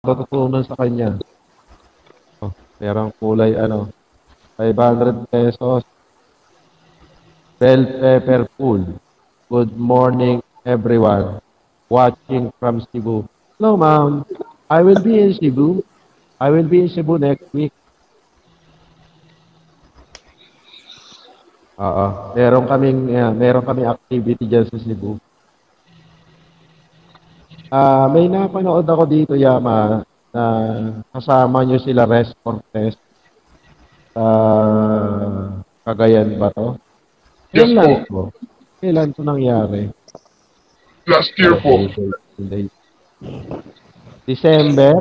matututunan sa kanya. Oh, merong kulay ano, 500 pesos. Bell pepper pool. Good morning, everyone. Watching from Cebu. Hello, ma'am. I will be in Cebu. I will be in Cebu next week. Oo. Meron kaming, uh, meron kaming activity dyan sa Cebu. Ah, may napanood ako dito, Yama, na kasama nyo sila Rest Cortez sa Cagayan ba to? Yes Kailan po. to? Kailan to nangyari? Last year po. December?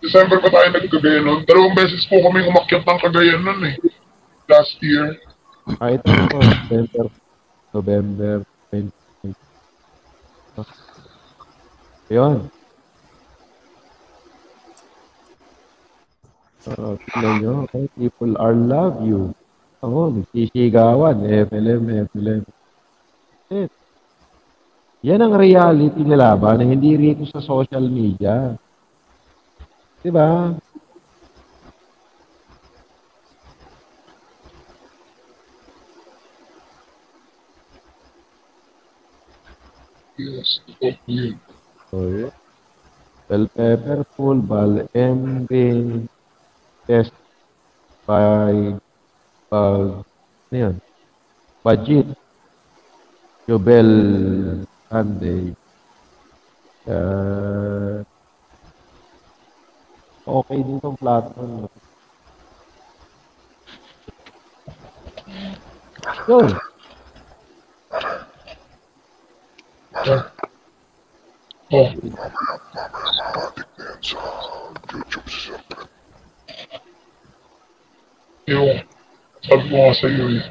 December pa tayo nagkagayan nun. Dalawang beses po kami umakyat ng kagayan nun eh. Last year. Ah, ito po. December, November, 20. Ayun. Uh, tignan nyo, okay? People are love you. Oo, nagsisigawan. FLM, FLM. Eh, yan ang reality nila ba na hindi rito sa social media. Diba? Yeah. Bell pepper full bal MB test by uh, ano yun? Budget. Jobel Sunday. Uh, okay din tong platform. Yun. Oh. Yung, sabi ko nga sa iyo eh.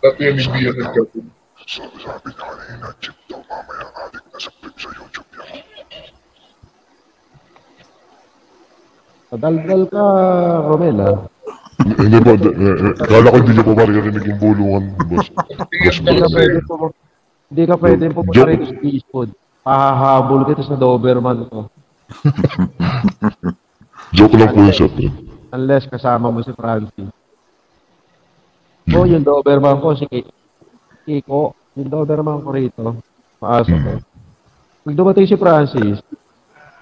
Dati yan hindi yan nagkagawa. Sabi-sabi kanina, chip daw mamaya adik na sa clip sa YouTube yan. Padaldal ka, Romel, ah. Hindi ba, eh, eh, kala ko hindi niyo pa maririnig yung bulungan, boss. Boss, boss. Hindi ka pwede pupunta Joke. rito sa Eastwood. Pahahabol kita sa Doberman ko. Joke lang po yun, pre. Unless kasama mo si Francis. O, yung Doberman ko, si Ki- Kiko. Yung Doberman ko rito. Maasa ko. Pag dumating si Francis,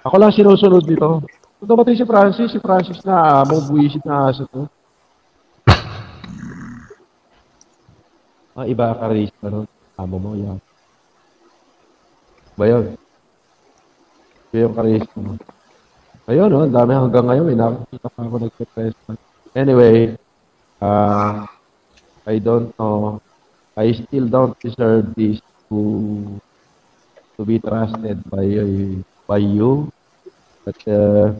ako lang sinusunod dito. Pag dumating si Francis, si Francis na amo, buwisit na aso to. Ah, iba ka pa nun. Amo mo, yan. Ba yun? Yun yung ka-race mo. Ayun, no, ang dami hanggang ngayon, may nakakita pa ako nagpe-press. Anyway, uh, I don't know. I still don't deserve this to to be trusted by by you. But uh,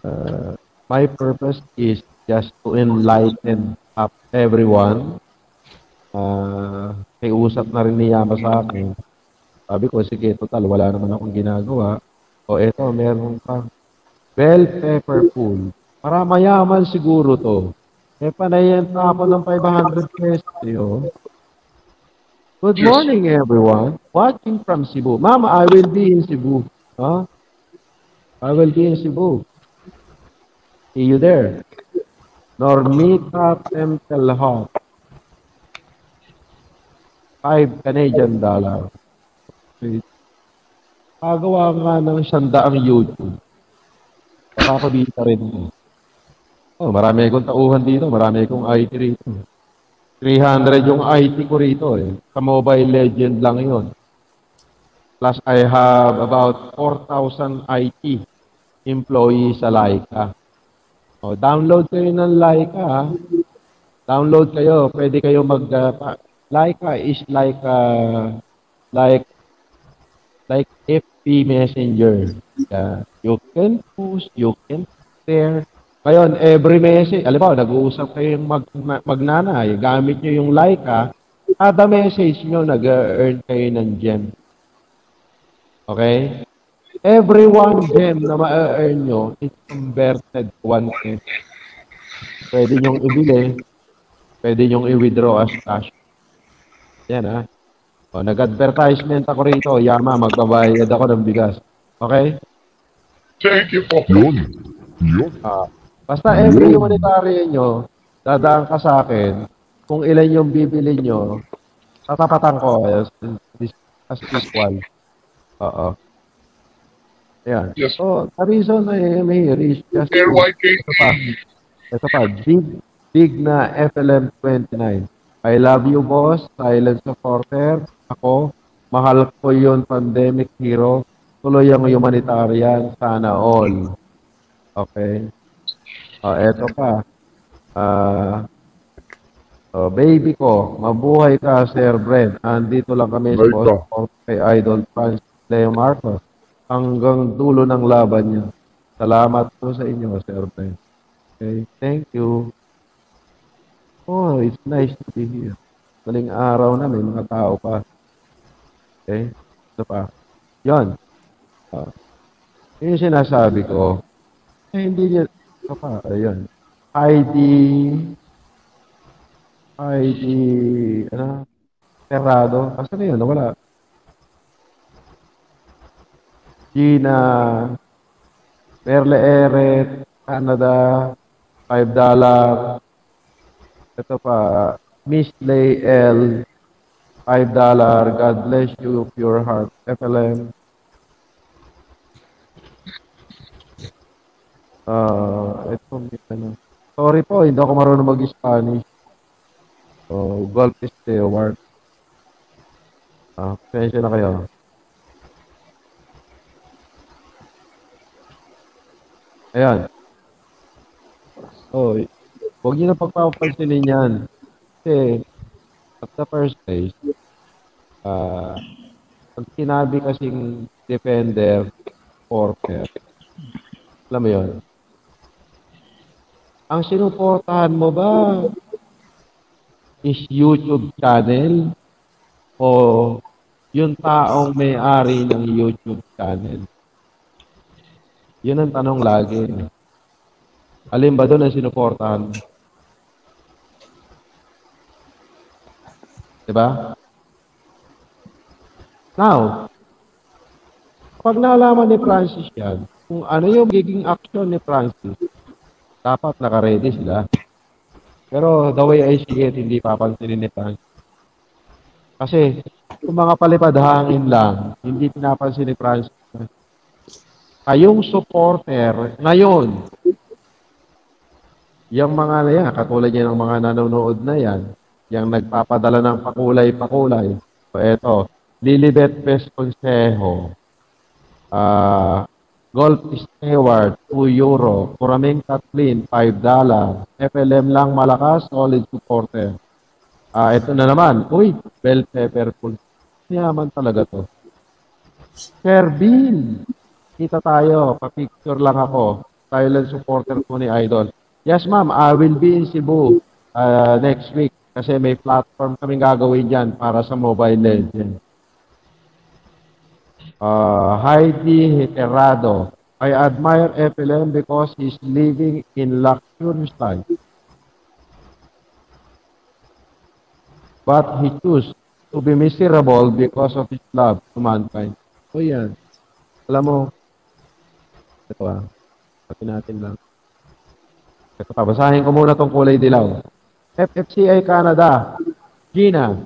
uh, my purpose is just to enlighten up everyone. Uh, kay usap na rin ni Yama sa akin. Sabi ko, sige, total, wala naman akong ginagawa. O eto, meron pa. Bell pepper pool. Para mayaman siguro to. Eh, panayin na ako ng 500 pesos. oh. Good morning, everyone. Watching from Cebu. Mama, I will be in Cebu. Huh? I will be in Cebu. See you there. Normita Temple Hall. 5 Canadian dollar. Okay. Pagawa nga ng sandaang YouTube. Nakakabita rin. Oh, marami akong tauhan dito. Marami akong IT rito. 300 yung IT ko rito eh. Sa Mobile Legend lang yon. Plus I have about 4,000 IT employees sa Laika. Oh, download kayo ng Laika. Download kayo. Pwede kayo mag... Uh, Laika is like uh, like like FB Messenger. Yeah. You can post, you can share. Ngayon, every message, alam mo, nag-uusap kayong mag, ma- magnanay, gamit nyo yung Laika, kada message nyo, nag-earn kayo ng gem. Okay? Every one gem na ma-earn nyo is converted to one cent. Pwede nyong ibili, pwede nyong i-withdraw as cash. Yan ha. O, nag-advertisement ako rito. Yama, magbabayad ako ng bigas. Okay? Thank you po. Yun. Yun. Ah, basta every humanitarian nyo, dadaan ka sa akin, kung ilan yung bibili nyo, tatapatan ko as, as, as equal. Oo. Ayan. Yes. So, the reason I am here is just... Ito pa. Ito pa. Big, big na FLM 29. I love you, boss. Silent supporter. Ako, mahal ko yun, pandemic hero. Tuloy ang humanitarian. Sana all. Okay. Oh, eto pa. Ah, oh, baby ko, mabuhay ka, Sir Brent. Andito lang kami sa support kay Idol Francis Leo Marcos. Hanggang dulo ng laban niya. Salamat po sa inyo, Sir Brent. Okay, thank you. Oh, it's nice to be here. Maling araw na, may mga tao pa. Okay? Ito pa. Yan. Yun yung sinasabi ko. Eh, hindi niya, ito pa, ayun. Heidi, Heidi, ano, Terrado. Asa na yun? Wala. Gina, Perle Eret, Canada, $5 dollar. Ito pa, Miss Lay L, $5 dollar. God bless you, pure heart. FLM. Ah, ito, may ano. Sorry po, hindi ako marunong mag-Spanish. So, Golf is the award. Ah, pasensya na kayo. Ayan. Oh, huwag niyo na pagpapansinin yan. Kasi, at the first place, ah, pag sinabi kasing defender, porter, alam mo yun, ang sinuportahan mo ba is YouTube channel o yung taong may-ari ng YouTube channel? Yun ang tanong lagi. Alin ba doon ang sinuportahan? Diba? Now, pag nalaman ni Francis yan, kung ano yung giging action ni Francis, dapat naka-ready sila. Pero the way I see it, hindi papansinin ni Francis. Kasi, kung mga palipad hangin lang, hindi pinapansin ni Francis. Kayong supporter, ngayon, yung mga na yan, katulad yan ng mga nanonood na yan, yung nagpapadala ng pakulay-pakulay. So, eto, Lilibet Best Consejo, ah, Golf Steward, 2 euro. Kuraming Kathleen, 5 dollar. FLM lang malakas, solid supporter. Ah, ito na naman. Uy, bell pepper full. Yaman talaga to. Sir Bean, kita tayo. Pa-picture lang ako. Silent supporter ko ni Idol. Yes, ma'am. I will be in Cebu uh, next week kasi may platform kaming gagawin dyan para sa Mobile Legends. Uh, Heidi Heterado. I admire FLM because he's living in luxurious life. But he chose to be miserable because of his love to mankind. So yan. Alam mo, ito ah. Pati natin lang. Ito pa, basahin ko muna tong kulay dilaw. FFCI Canada. Gina.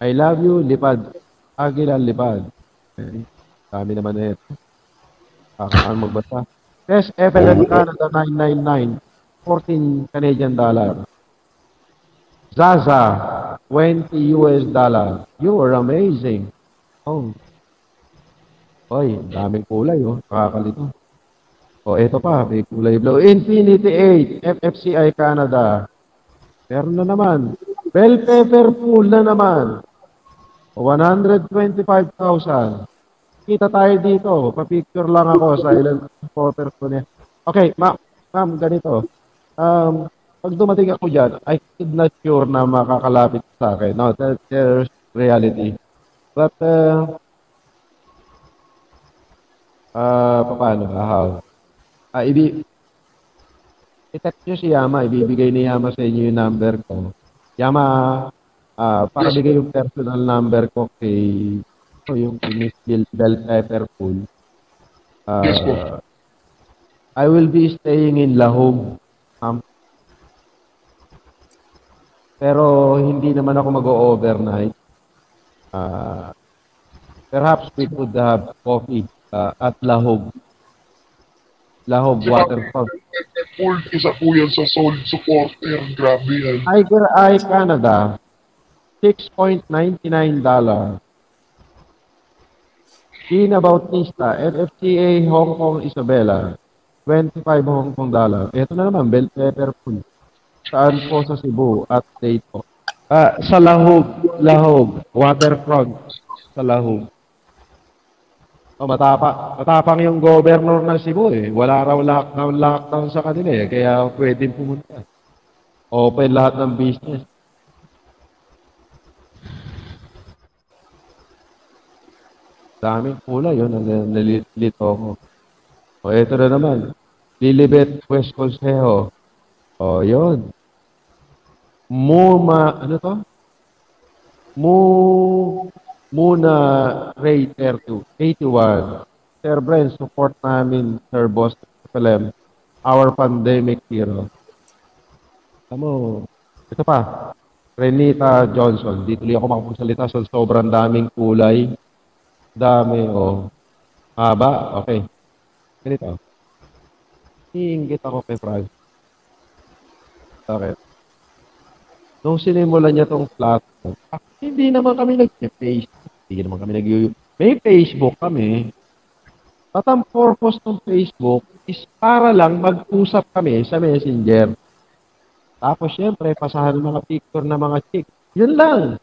I love you, lipad. Agila, lipad. Okay. Dami naman na ito. Kakaan magbasa. Test FLM Canada 999. 14 Canadian dollar. Zaza, 20 US dollar. You are amazing. Oh. Oy, daming kulay oh. Nakakalito. Oh, eto pa, may kulay blue. Infinity 8, FFCI Canada. Meron na naman. Bell pepper pool na naman. 125,000. Kita tayo dito. Pa-picture lang ako sa ilang supporter ko niya. Okay, ma'am, ma'am, ganito. Um, pag dumating ako dyan, I could not sure na makakalapit sa akin. No, that, there's reality. But, uh, uh, paano ba? How? Ah, ibi, i-text nyo si Yama, ibibigay ni Yama sa inyo yung number ko. Yama, Ah, para bigay yung personal number ko kay o yung kay Miss Bell, Bell Pepper Pool. Ah, Yes po. I will be staying in Lahog. Um, pero hindi naman ako mag-overnight. Ah, perhaps we could have coffee ah, at Lahog. Lahog Waterfront. Full, isa po yan sa solid supporter. Grabe yan. Tiger Eye Canada, $6.99. Gina Bautista, FFCA Hong Kong Isabela, 25 Hong Kong dollar. Ito na naman, bell pepper pool. Saan po sa Cebu at date po? Ah, sa Lahog, Lahog, waterfront sa Lahog. Oh, matapa, matapang yung governor ng Cebu eh. Wala raw lockdown, lockdown sa kanila eh. Kaya pwedeng pumunta. Open lahat ng business. Daming kulay yun. Nal- Nalilito ako. O, eto na naman. Lilibet West Consejo. O, yun. Muma, ano to? Mu, Muna Ray 32, 81. Sir Bren, support namin, Sir Boss FLM, our pandemic hero. Alam mo, ito pa, Renita Johnson. Di tuloy ako makapagsalita sa sobrang daming kulay. Dami, oh. Haba, okay. Ganito. Iinggit ako kay Franz. Bakit? Nung sinimulan niya tong platform, ah, hindi naman kami nag-Facebook. Hindi naman kami nag May Facebook kami. At ang purpose ng Facebook is para lang mag-usap kami sa messenger. Tapos, syempre, pasahan ng mga picture ng mga chick. Yun lang.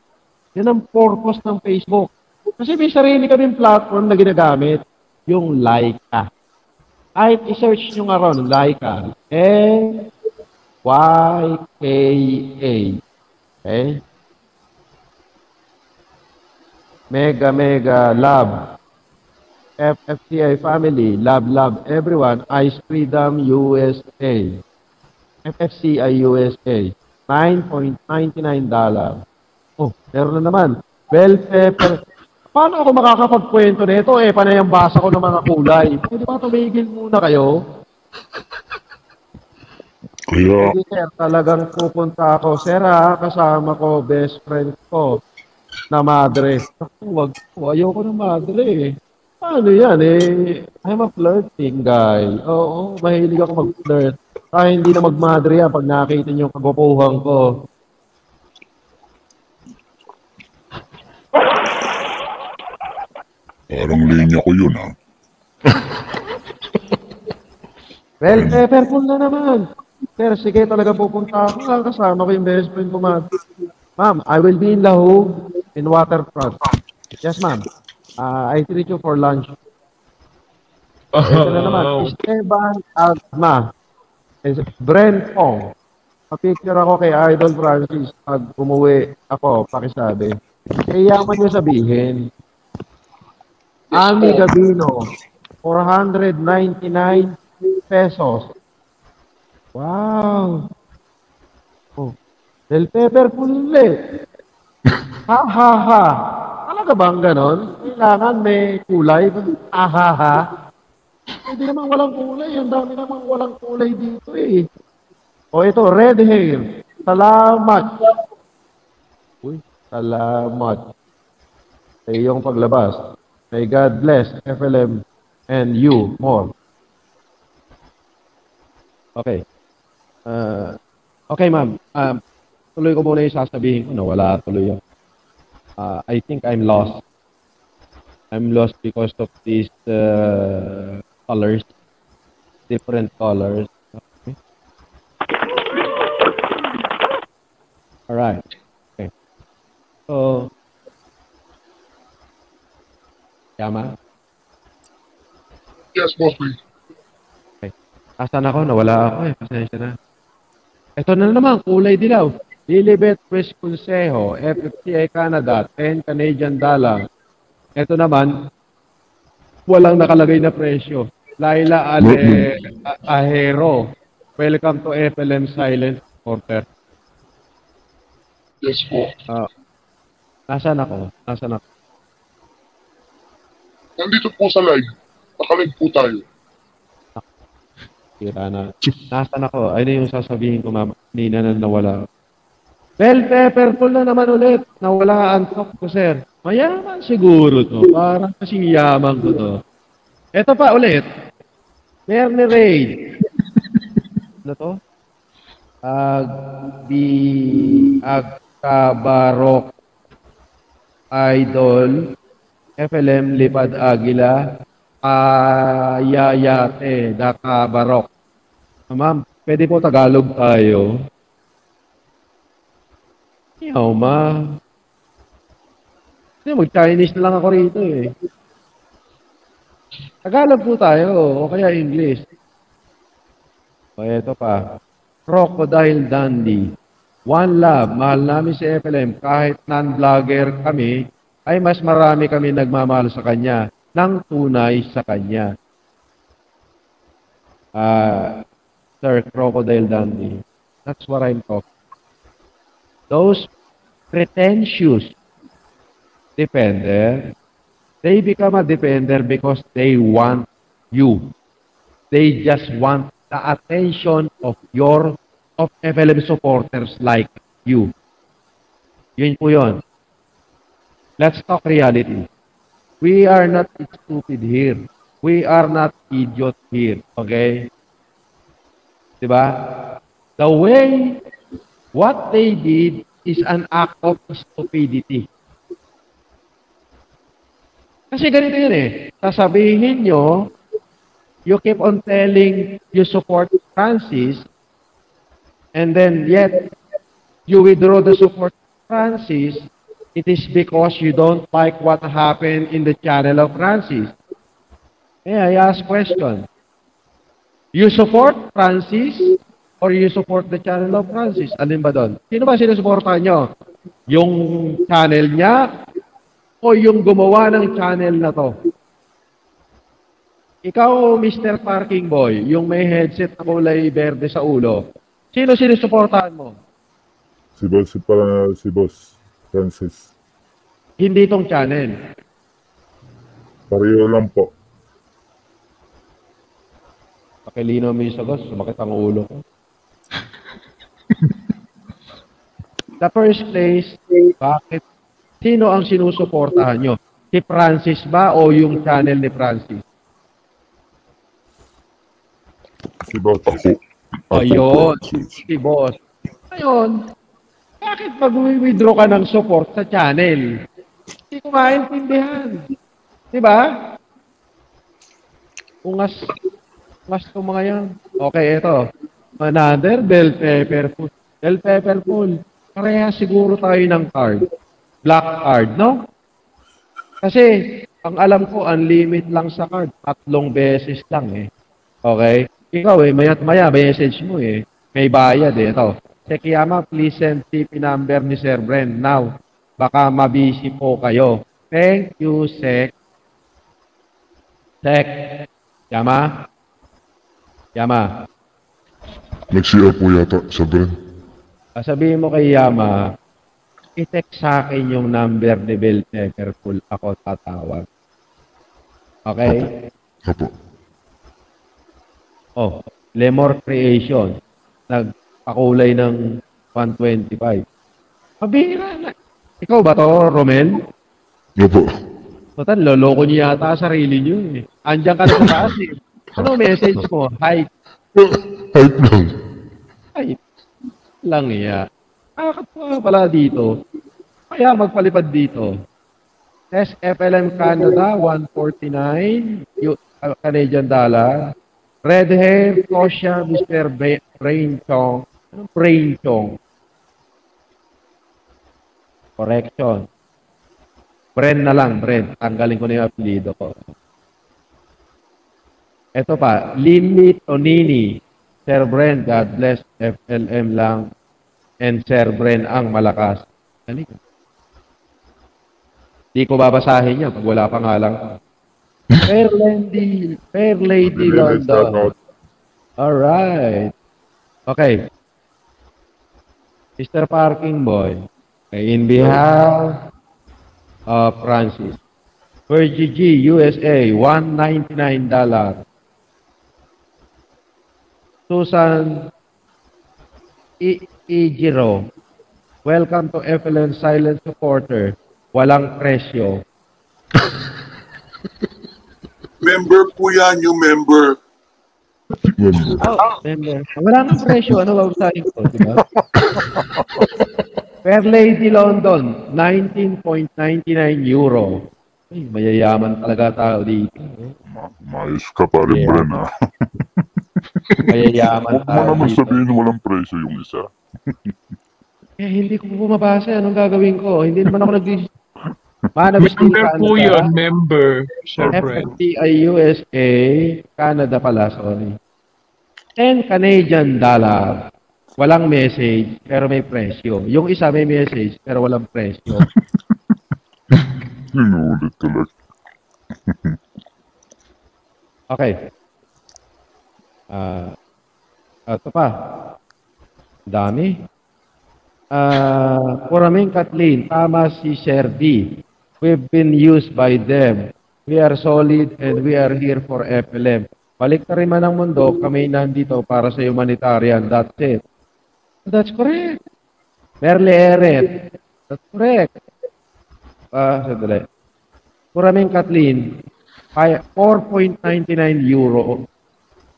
Yun ang purpose ng Facebook. Kasi may sarili kaming platform na ginagamit. Yung Laika. Kahit i-search nyo nga ron, Laika. L-Y-K-A. Okay? Mega, mega, love. FFCI family, love, love, everyone. Ice Freedom USA. FFCI USA. $9.99. Oh, meron na naman. Pepper. Paano ako makakapagkwento nito? Eh, panay ang basa ko ng mga kulay. Pwede ba tumigil muna kayo? Kaya, Hindi, sir. Talagang pupunta ako. Sir, ha, kasama ko, best friend ko, na madre. Wag ko. Ayoko ng madre. eh. Paano yan, eh? I'm a flirting guy. Oo, mahilig ako mag-flirt. Kaya hindi na magmadre yan pag nakita niyo yung kagupuhan ko. parang linya ko yun ha. Well, pepperful na naman. Sir, sige talaga pupunta ako. Ah, Kasama ko yung best friend ko, ma'am. Ma'am, I will be in Lahog in Waterfront. Yes, ma'am. Uh, I treat you for lunch. Ito na naman. Esteban Agma. Is Bren Pong. Pa-picture ako kay Idol Francis pag umuwi ako, pakisabi. Kaya man nyo sabihin. Ami Gabino, 499 pesos. Wow. Oh. Del pepper pulli. Ha ha ha. Talaga bang ganon? Kailangan may kulay. Ha ha ha. Hindi naman walang kulay. Ang dami naman walang kulay dito eh. O ito, red hair. Salamat. Uy, salamat. Sa iyong paglabas. May God bless FLM and you more. Okay. Uh, okay, ma'am. Um, tuloy ko muna yung sasabihin ko na wala tuloy yun. Uh, I think I'm lost. I'm lost because of these uh, colors. Different colors. Okay. Alright. Okay. So, Yama, Yes, boss me. Asan ako? Nawala ako eh. Pasensya na. Ito na naman, kulay dilaw. Lilibet West Consejo, FFCI Canada, 10 Canadian dollar. Ito naman, walang nakalagay na presyo. Laila Ale Ahero. Welcome to FLM Silent Porter. Yes po. Ah, Nasaan ako? Nasaan ako? Nandito po sa live. Nakalive po tayo. Tira na. Nasaan ako? Ano yung sasabihin ko, mama? Nina na nawala. Bell pepperful na naman ulit. Nawala ang talk ko, sir. Mayaman siguro to. Parang kasi yaman ko to. Ito pa ulit. Bernie Raid. Ano to? Agbi Agkabarok Idol FLM Lipad Agila Ayayate Dakabarok Ma'am, pwede po Tagalog tayo. Yaw, ma. Kasi mag-Chinese na lang ako rito eh. Tagalog po tayo, o kaya English. O eto pa. Crocodile Dundee. One Love, mahal namin si FLM. Kahit non-vlogger kami, ay mas marami kami nagmamahal sa kanya ng tunay sa kanya. Ah, Sir Crocodile Dundee. That's what I'm talking. Those pretentious defender, they become a defender because they want you. They just want the attention of your of FLM supporters like you. Yun po yun. Let's talk reality. We are not stupid here. We are not idiot here. Okay? Diba? The way what they did is an act of stupidity. Kasi ganito yun eh. Sasabihin nyo, you keep on telling you support Francis, and then yet you withdraw the support Francis, it is because you don't like what happened in the channel of Francis. Yeah, I ask question. You support Francis or you support the channel of Francis? Alin ba doon? Sino ba sinusuportahan nyo? Yung channel niya o yung gumawa ng channel na to? Ikaw, Mr. Parking Boy, yung may headset na kulay berde sa ulo, sino sinusuportahan mo? Si boss, si, para, si boss. Francis. Hindi itong channel. Pareho lang po. Pakilino mo yung sagot, sumakit ang ulo ko. The first place, bakit? Sino ang sinusuportahan nyo? Si Francis ba o yung channel ni Francis? Si boss. Ako. Ayun, si boss. Ayun, bakit mag-withdraw ka ng support sa channel? Hindi ko maintindihan. Di ba? Ungas, ungas to mga yan. Okay, ito. Another bell pepperful. Bell pepperful. Pareha siguro tayo ng card. Black card, no? Kasi, ang alam ko, ang limit lang sa card. Tatlong beses lang eh. Okay? Ikaw eh, mayat maya, message mo eh. May bayad eh. Ito. Sekiyama, please send CP number ni Sir Bren now. Baka mabisi po kayo. Thank you, Sek. Sek. Yama? Yama. Nag-CR po yata sa Bren. Sabihin mo kay Yama, i-text sa akin yung number ni Bill Pepperful. Ako tatawag. Okay? Apo. Oh, Lemor Creation. Nagpakulay ng 125. Mabira na. Ikaw ba to, Romel? Apo. Total, loloko niyo yata sarili niyo eh. Andiyan ka na sa taas eh. Ano message mo? Hi. Hype lang. Hi. Lang iya. Nakakatawa pala dito. Kaya magpalipad dito. SFLM Canada, 149 U- uh, Canadian dollar. Red hair, Tosha, Mr. Brain Chong. Anong Brain Chong? Correction. Bren na lang, Bren. Tanggalin ko na yung apelido ko. Ito pa, Lili Tonini. Sir Bren, God bless. FLM lang. And Sir Bren ang malakas. Galing. Di ko babasahin yan pag wala pa nga lang. Fair Lady, Fair Lady London. Alright. Okay. Mr. Parking Boy. In behalf uh, Francis. Virgie G, USA, $199. Susan I Ijiro, welcome to FLN Silent Supporter. Walang presyo. Member po yan, yung member. Member. Oh, member. Wala nang presyo. Ano ba sabi ko? Diba? Fair Lady London, 19.99 euro. Ay, mayayaman talaga tao dito. eh. Ma maayos ka pare Yeah. Bren ha. Mayayaman Huwag mo naman sabihin walang presyo yung isa. Eh, hindi ko bumabasa. Anong gagawin ko? Hindi naman ako nag Manabis Member po yun, member, Brent. FFTI USA, Canada pala, sorry. 10 Canadian dollar. Walang message, pero may presyo. Yung isa may message, pero walang presyo. Inulit talaga. Okay. Ah, ito pa. Dami. Ah, Kuraming Kathleen, tama si Sir. We've been used by them. We are solid and we are here for FLM. Balik na rin man ang mundo, kami nandito para sa humanitarian. That's it. That's correct. Merle Eret. That's correct. Ah, sandali. Kuraming Kathleen, ay 4.99 euro.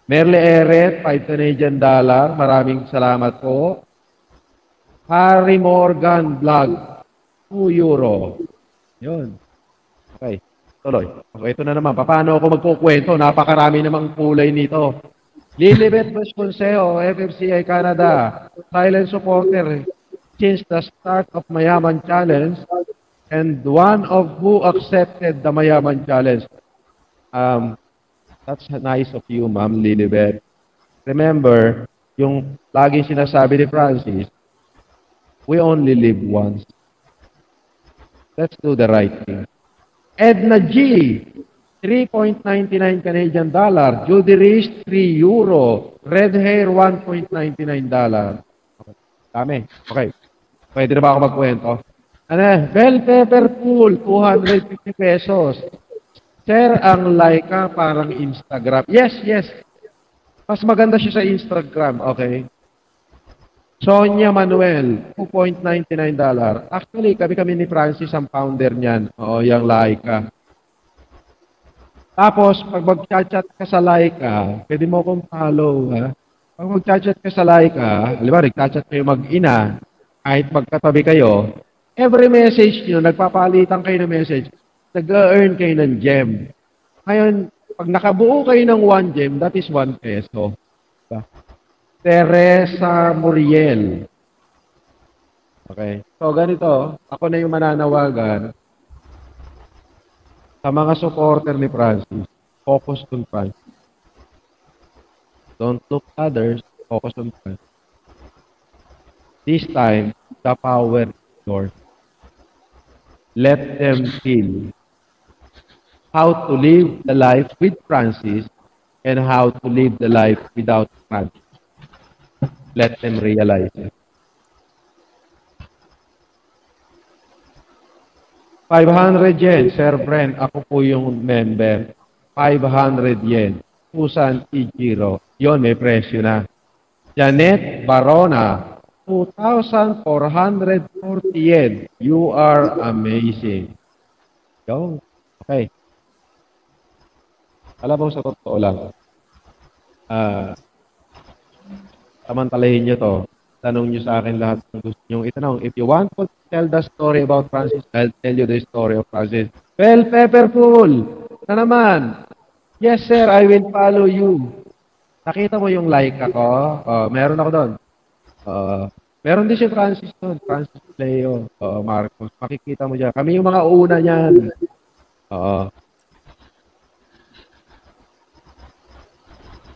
Merle Eret, 5 Canadian dollar. Maraming salamat po. Harry Morgan Vlog, 2 euro. Yun. Okay. Tuloy. Okay, ito na naman. Paano ako magkukwento? Napakarami namang kulay nito. Lilibet Vasconceo, FFCI Canada, silent supporter since the start of Mayaman Challenge and one of who accepted the Mayaman Challenge. Um, that's nice of you, Ma'am Lilibet. Remember, yung laging sinasabi ni Francis, we only live once. Let's do the right thing. Edna G, 3.99 Canadian dollar. Judy Rich, 3 euro. Red hair, 1.99 dollar. Okay. Dami. Okay. Pwede na ba ako magkwento? Ano, bell pepper pool, 250 pesos. Share ang Laika parang Instagram. Yes, yes. Mas maganda siya sa Instagram, okay? Sonia Manuel, 2.99 dollar. Actually, kami kami ni Francis ang founder niyan. Oo, yung Laika. Tapos, pag mag-chat ka sa Laika, pwede mo akong follow, ha? Pag mag-chat ka sa Laika, halimbawa, nag-chat kayo mag-ina, kahit magkatabi kayo, every message nyo, nagpapalitan kayo ng message, nag-earn kayo ng gem. Ngayon, pag nakabuo kayo ng 1 gem, that is 1 peso. Diba? Teresa Muriel. Okay. So, ganito, ako na yung mananawagan sa mga supporter ni Francis. Focus on Francis. Don't look others, focus on Francis. This time, the power is yours. Let them feel how to live the life with Francis and how to live the life without Francis. Let them realize it. 500 yen, Sir Brent. Ako po yung member. 500 yen. Susan Ichiro. Yon, may presyo na. Janet Barona, 2,440 yen. You are amazing. Yo. Okay. Alam mo, sa totoo lang, ah, samantalahin nyo to. Tanong nyo sa akin lahat ng gusto nyo itanong. If you want to tell the story about Francis, I'll tell you the story of Francis. Well, Pepperpool, na naman. Yes, sir, I will follow you. Nakita mo yung like ako? Oh, meron ako doon. Uh, meron din si Francis doon. Francis Leo. Oo, Marcos. Makikita mo dyan. Kami yung mga una niyan. Oo.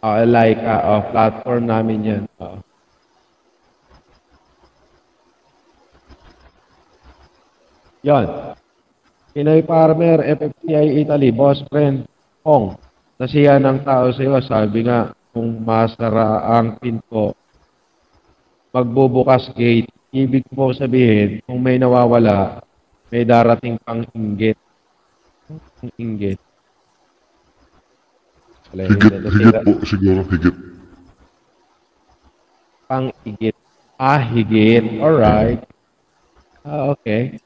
Ah, like, ah, oh, platform namin yan. Oo. Yan. Pinoy Farmer, FFCI Italy, boss friend, Hong. Nasiya ng tao sa iyo, sabi nga, kung masara ang pinto, magbubukas gate, ibig mo sabihin, kung may nawawala, may darating pang inggit. Ang inggit. Wala, Higit, hindi, higit po, siguro, higit. Pang igit. Ah, higit. Alright. Ah, okay.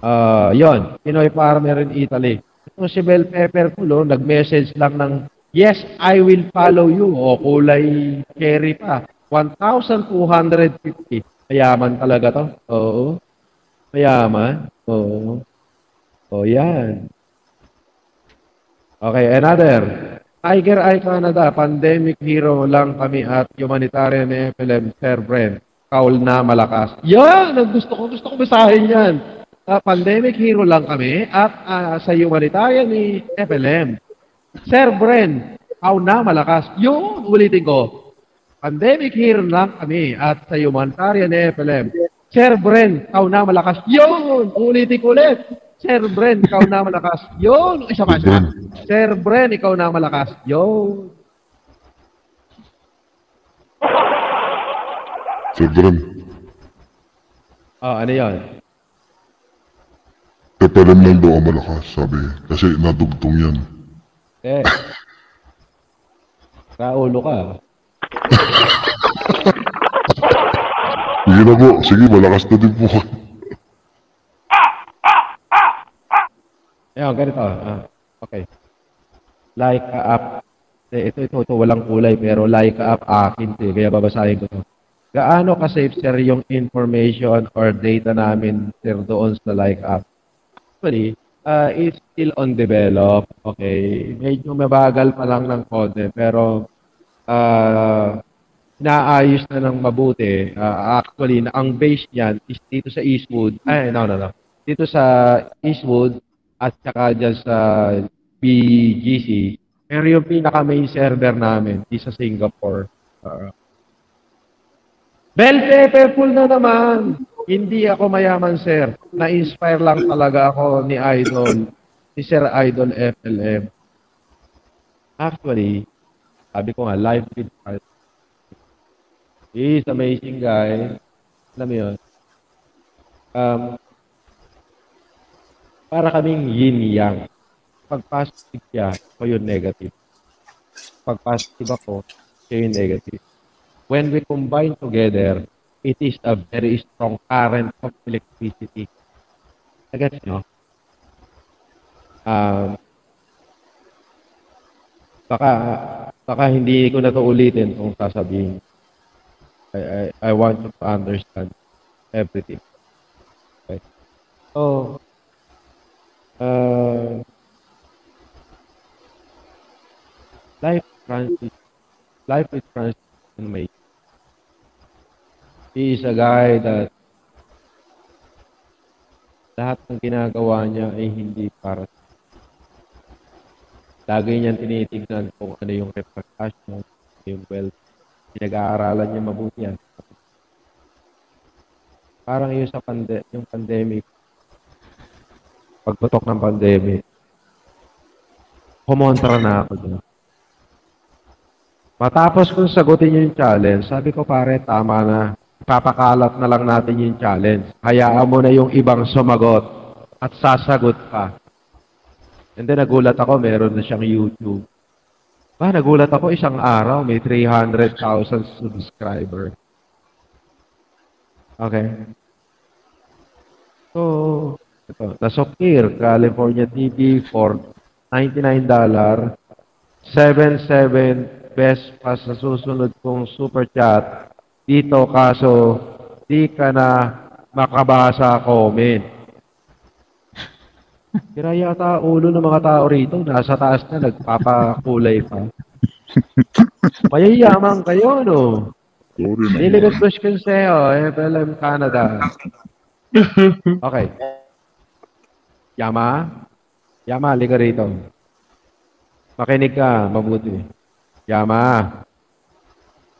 Ah, yon. Pinoy Farmer in Italy. Ito si Bell Pepper Pulo, nag-message lang ng, Yes, I will follow you. O, kulay cherry pa. 1,250. Mayaman talaga to. Oo. Mayaman. Oo. O, yan. Okay, another. Tiger Eye Canada, pandemic hero lang kami at humanitarian ni FLM, Sir Brent. Kaul na malakas. Yan! Ang gusto ko, gusto ko basahin yan. Ah, pandemic hero lang kami at ah, sa humanitarian ni FLM. Sir Bren, kaul na malakas. Yun, ulitin ko. Pandemic hero lang kami at sa humanitarian ni FLM. Sir Bren, kaul na malakas. Yun, ulitin ko ulit. Sir Bren, ikaw na malakas. Yun, isa pa siya. Sir Bren, ikaw na malakas. Yun. Sobrang, Oh, ano yun? pepelim lang daw ang malakas, sabi. Kasi nadugtong yan. Eh. Raulo ka. Sige na po, sige, malakas na din po. Ayun, ganito. Ah, okay. Like a app. Eh, ito, ito, ito, walang kulay, pero like a app akin, to, eh, kaya babasahin ko to. Gaano ka-safe, sir, yung information or data namin, sir, doon sa like app? Actually, uh, it's still on develop. Okay. Medyo mabagal pa lang ng konti, pero uh, inaayos na ng mabuti. Ah, actually, na ang base niyan is dito sa Eastwood. Ay, no, no, no. Dito sa Eastwood at saka dyan sa BGC. Pero yung pinaka main server namin is sa Singapore. Uh, Bell pepper full na naman. Hindi ako mayaman, sir. Na-inspire lang talaga ako ni Idol, ni Sir Idol FLM. Actually, sabi ko nga, life with Christ. He's amazing guy. Alam mo yun? Um, para kaming yin-yang. Pag positive siya, ako yung negative. Pag positive ako, siya yung negative. When we combine together, it is a very strong current of electricity. Agad nyo? Um, baka, baka hindi ko na to ulitin kung sasabihin. I, I, I want to understand everything. Okay. So, uh, life transit, life is transformation. He is a guy that lahat ng ginagawa niya ay hindi para sa Lagi niyang tinitignan kung ano yung repercussion, yung wealth. Pinag-aaralan niya mabuti yan. Parang yung sa pande yung pandemic, pagputok ng pandemic, kumontra na ako dyan. Matapos kong sagutin yung challenge, sabi ko pare, tama na. Ipapakalat na lang natin yung challenge. Hayaan mo na yung ibang sumagot at sasagot pa. And then nagulat ako, meron na siyang YouTube. Ba, nagulat ako isang araw, may 300,000 subscriber. Okay. So, ito, The Sokir, California TV for $99. 77 best pa sa susunod kong super chat. Dito kaso di ka na makabasa comment. Kira yata ulo ng mga tao rito, nasa taas na, nagpapakulay pa. Payayaman kayo, no? Sorry na. Nilibet question sa'yo, FLM Canada. Okay. Yama? Yama, liga rito. Makinig ka, mabuti. Yama.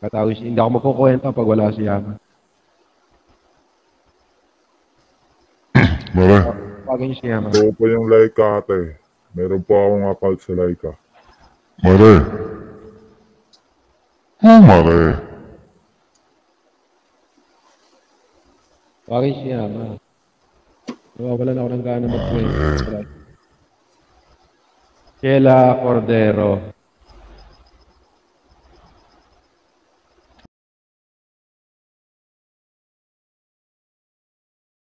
Katawis, hindi ako magkukwento pag wala si Yama. Mare, Pagin si Yama. Ito po yung Laika ate. Meron po akong account sa Laika. mare. Oh, mare. Pagin si Yama. Nawawalan ako ng gana mag-train. Sheila Cordero.